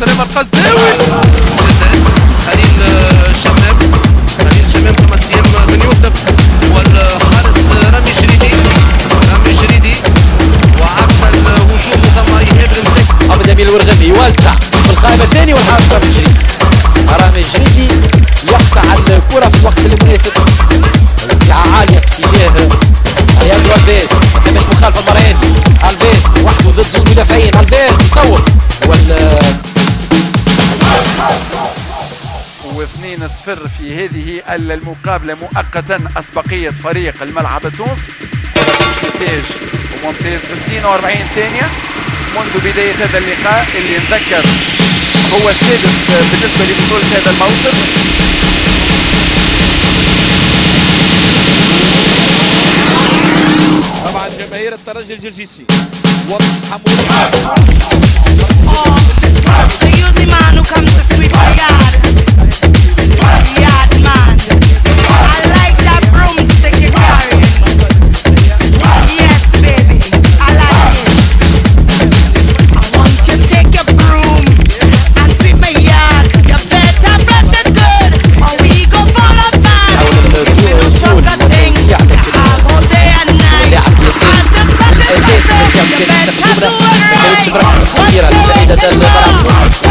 سلامة القصداوي إيه ولا سهل خليل آه، الشمام خليل الشمام كما سيام آه، بن يوسف. والحارس آه، رامي شريدي. رامي شريدي. وعكس الهجوم ثم إيهاب المساك. عبد النبيل الورغمي يوزع في القائمة الثانية والحارس رامي جريدي رامي شريدي يقطع الكرة في الوقت المناسب. وسعة عالية في اتجاه رياض الباس ما مخالفة مرات الباس وحده ضد زوج مدافعين الباس واثنين صفر في هذه المقابلة مؤقتا أسبقية فريق الملعب التونسي. نتاج وممتاز ب 42 ثانية. منذ بداية هذا اللقاء اللي نذكر هو السادس بالنسبة لبطولة هذا الموسم. طبعا جماهير الترجي الجرجيسي. وحمودي عادة الغرام